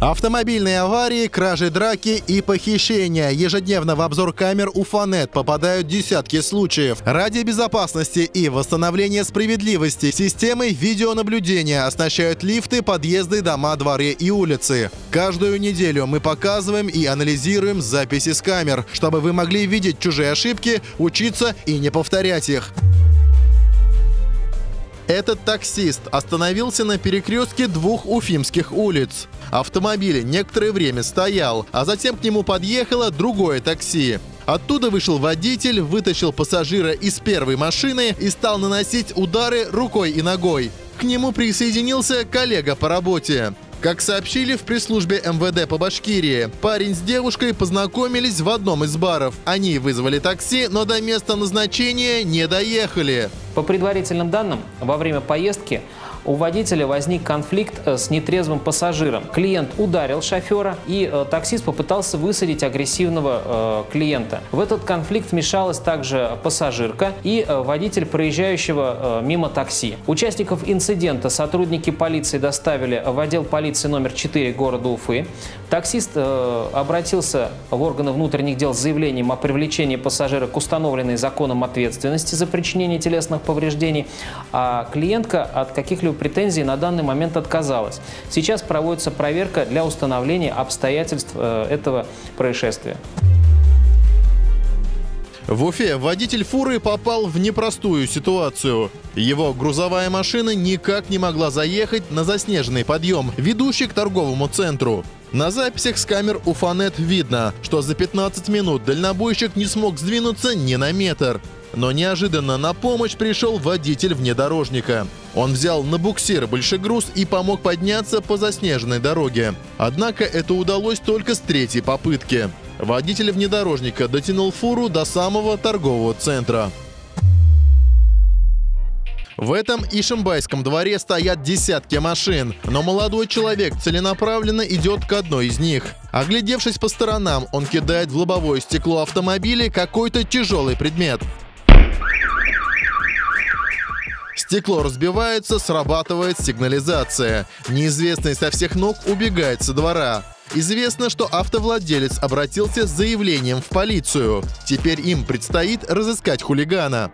Автомобильные аварии, кражи, драки и похищения. Ежедневно в обзор камер Уфанет попадают десятки случаев. Ради безопасности и восстановления справедливости системой видеонаблюдения оснащают лифты, подъезды, дома, дворы и улицы. Каждую неделю мы показываем и анализируем записи с камер, чтобы вы могли видеть чужие ошибки, учиться и не повторять их. Этот таксист остановился на перекрестке двух уфимских улиц. Автомобиль некоторое время стоял, а затем к нему подъехало другое такси. Оттуда вышел водитель, вытащил пассажира из первой машины и стал наносить удары рукой и ногой. К нему присоединился коллега по работе. Как сообщили в пресс-службе МВД по Башкирии, парень с девушкой познакомились в одном из баров. Они вызвали такси, но до места назначения не доехали. По предварительным данным, во время поездки у водителя возник конфликт э, с нетрезвым пассажиром. Клиент ударил шофера, и э, таксист попытался высадить агрессивного э, клиента. В этот конфликт вмешалась также пассажирка и э, водитель проезжающего э, мимо такси. Участников инцидента сотрудники полиции доставили в отдел полиции номер 4 города Уфы. Таксист э, обратился в органы внутренних дел с заявлением о привлечении пассажира к установленной законом ответственности за причинение телесных повреждений, а клиентка от каких-либо каких претензий на данный момент отказалась. Сейчас проводится проверка для установления обстоятельств э, этого происшествия. В Уфе водитель фуры попал в непростую ситуацию. Его грузовая машина никак не могла заехать на заснеженный подъем, ведущий к торговому центру. На записях с камер Уфанет видно, что за 15 минут дальнобойщик не смог сдвинуться ни на метр. Но неожиданно на помощь пришел водитель внедорожника. Он взял на буксир большой груз и помог подняться по заснеженной дороге. Однако это удалось только с третьей попытки. Водитель внедорожника дотянул фуру до самого торгового центра. В этом Ишимбайском дворе стоят десятки машин, но молодой человек целенаправленно идет к одной из них. Оглядевшись по сторонам, он кидает в лобовое стекло автомобиля какой-то тяжелый предмет. Стекло разбивается, срабатывает сигнализация. Неизвестный со всех ног убегает со двора. Известно, что автовладелец обратился с заявлением в полицию. Теперь им предстоит разыскать хулигана.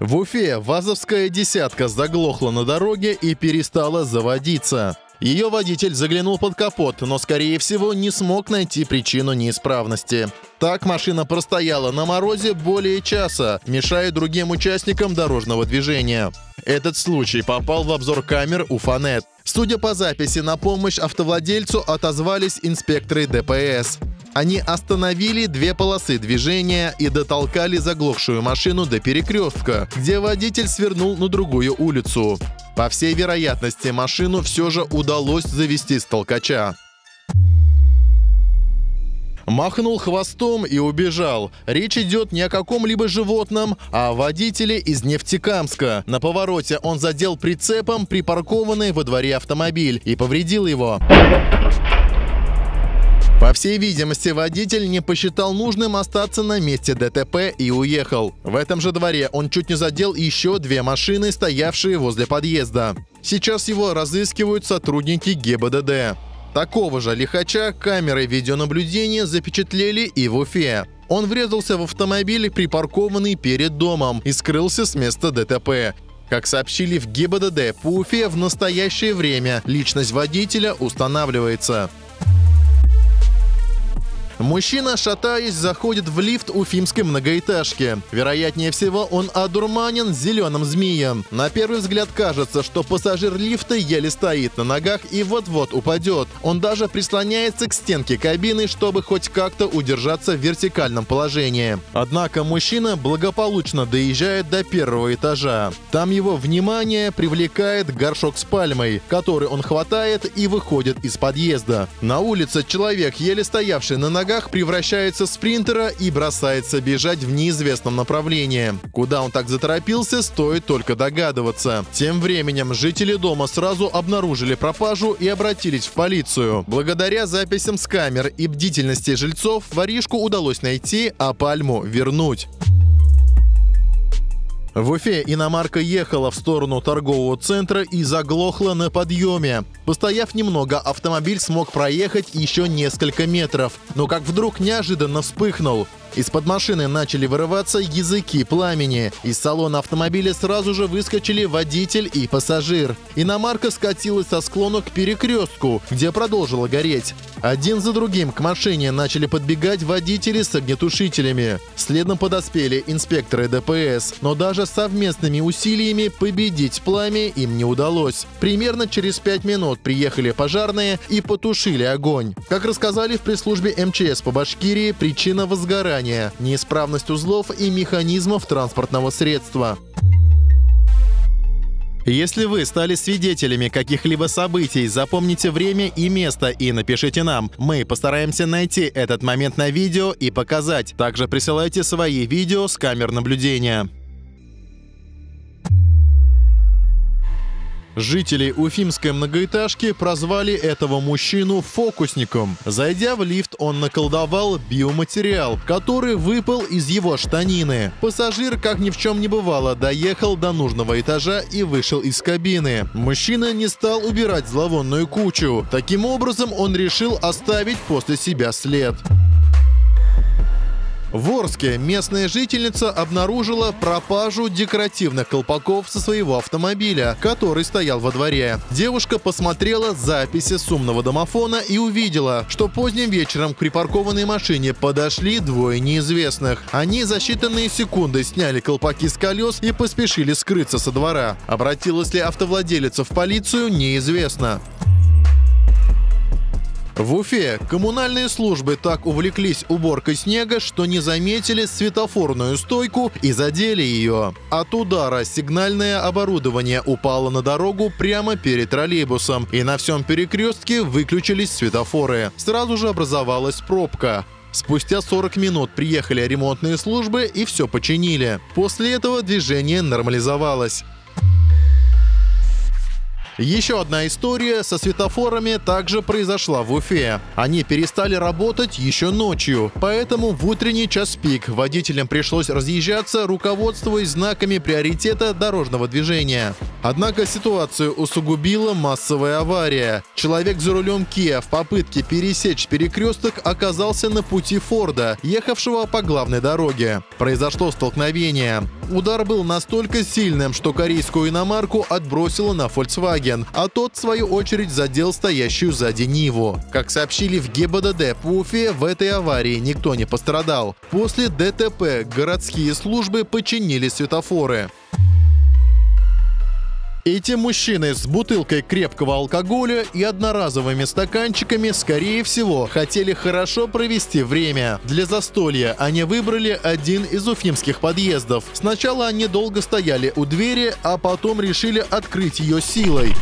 В Уфе ВАЗовская десятка заглохла на дороге и перестала заводиться. Ее водитель заглянул под капот, но, скорее всего, не смог найти причину неисправности. Так машина простояла на морозе более часа, мешая другим участникам дорожного движения. Этот случай попал в обзор камер Уфанет. Судя по записи, на помощь автовладельцу отозвались инспекторы ДПС. Они остановили две полосы движения и дотолкали заглохшую машину до перекрестка, где водитель свернул на другую улицу. По всей вероятности, машину все же удалось завести с толкача. Махнул хвостом и убежал. Речь идет не о каком-либо животном, а о водителе из Нефтекамска. На повороте он задел прицепом припаркованный во дворе автомобиль и повредил его. По всей видимости, водитель не посчитал нужным остаться на месте ДТП и уехал. В этом же дворе он чуть не задел еще две машины, стоявшие возле подъезда. Сейчас его разыскивают сотрудники ГИБДД. Такого же лихача камерой видеонаблюдения запечатлели и в Уфе. Он врезался в автомобиль, припаркованный перед домом, и скрылся с места ДТП. Как сообщили в ГИБДД, по Уфе в настоящее время личность водителя устанавливается. Мужчина, шатаясь, заходит в лифт уфимской многоэтажки. Вероятнее всего, он одурманен зеленым змеем. На первый взгляд кажется, что пассажир лифта еле стоит на ногах и вот-вот упадет. Он даже прислоняется к стенке кабины, чтобы хоть как-то удержаться в вертикальном положении. Однако мужчина благополучно доезжает до первого этажа. Там его внимание привлекает горшок с пальмой, который он хватает и выходит из подъезда. На улице человек, еле стоявший на ногах, ногах превращается в спринтера и бросается бежать в неизвестном направлении. Куда он так заторопился, стоит только догадываться. Тем временем жители дома сразу обнаружили пропажу и обратились в полицию. Благодаря записям с камер и бдительности жильцов воришку удалось найти, а пальму вернуть. В Уфе иномарка ехала в сторону торгового центра и заглохла на подъеме. Постояв немного, автомобиль смог проехать еще несколько метров, но как вдруг неожиданно вспыхнул. Из-под машины начали вырываться языки пламени. Из салона автомобиля сразу же выскочили водитель и пассажир. Иномарка скатилась со склона к перекрестку, где продолжила гореть. Один за другим к машине начали подбегать водители с огнетушителями. Следом подоспели инспекторы ДПС, но даже совместными усилиями победить пламя им не удалось. Примерно через пять минут приехали пожарные и потушили огонь. Как рассказали в пресс-службе МЧС по Башкирии, причина возгорания, неисправность узлов и механизмов транспортного средства. Если вы стали свидетелями каких-либо событий, запомните время и место и напишите нам. Мы постараемся найти этот момент на видео и показать. Также присылайте свои видео с камер наблюдения. Жители уфимской многоэтажки прозвали этого мужчину фокусником. Зайдя в лифт, он наколдовал биоматериал, который выпал из его штанины. Пассажир, как ни в чем не бывало, доехал до нужного этажа и вышел из кабины. Мужчина не стал убирать зловонную кучу. Таким образом, он решил оставить после себя след. В Орске местная жительница обнаружила пропажу декоративных колпаков со своего автомобиля, который стоял во дворе. Девушка посмотрела записи с умного домофона и увидела, что поздним вечером к припаркованной машине подошли двое неизвестных. Они за считанные секунды сняли колпаки с колес и поспешили скрыться со двора. Обратилась ли автовладелица в полицию, неизвестно. В Уфе коммунальные службы так увлеклись уборкой снега, что не заметили светофорную стойку и задели ее. От удара сигнальное оборудование упало на дорогу прямо перед троллейбусом, и на всем перекрестке выключились светофоры. Сразу же образовалась пробка. Спустя 40 минут приехали ремонтные службы и все починили. После этого движение нормализовалось. Еще одна история со светофорами также произошла в Уфе. Они перестали работать еще ночью, поэтому в утренний час пик водителям пришлось разъезжаться, руководствуясь знаками приоритета дорожного движения. Однако ситуацию усугубила массовая авария. Человек за рулем Kia в попытке пересечь перекресток оказался на пути Форда, ехавшего по главной дороге. Произошло столкновение. Удар был настолько сильным, что корейскую иномарку отбросило на Volkswagen, а тот, в свою очередь, задел стоящую сзади Ниву. Как сообщили в ГИБДД по Уфе, в этой аварии никто не пострадал. После ДТП городские службы починили светофоры. Эти мужчины с бутылкой крепкого алкоголя и одноразовыми стаканчиками, скорее всего, хотели хорошо провести время. Для застолья они выбрали один из уфимских подъездов. Сначала они долго стояли у двери, а потом решили открыть ее силой.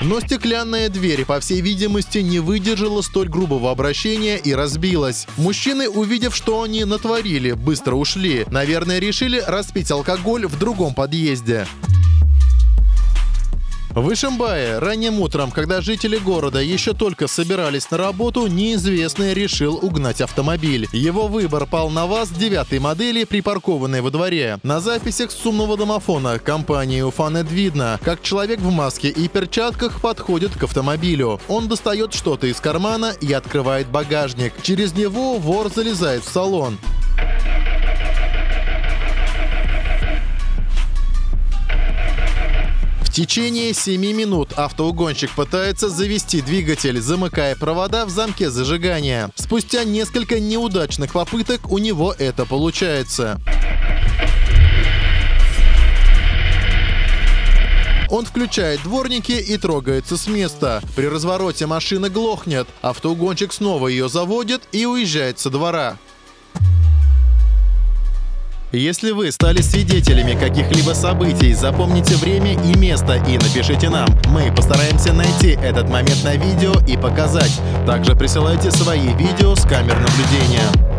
Но стеклянная дверь, по всей видимости, не выдержала столь грубого обращения и разбилась. Мужчины, увидев, что они натворили, быстро ушли. Наверное, решили распить алкоголь в другом подъезде. В Ишимбае ранним утром, когда жители города еще только собирались на работу, неизвестный решил угнать автомобиль. Его выбор пал на ВАЗ 9 модели, припаркованной во дворе. На записях с умного домофона компании Уфанет видно, как человек в маске и перчатках подходит к автомобилю. Он достает что-то из кармана и открывает багажник. Через него вор залезает в салон. Течение 7 минут автоугонщик пытается завести двигатель, замыкая провода в замке зажигания. Спустя несколько неудачных попыток у него это получается. Он включает дворники и трогается с места. При развороте машина глохнет. Автоугонщик снова ее заводит и уезжает со двора. Если вы стали свидетелями каких-либо событий, запомните время и место и напишите нам. Мы постараемся найти этот момент на видео и показать. Также присылайте свои видео с камер наблюдения.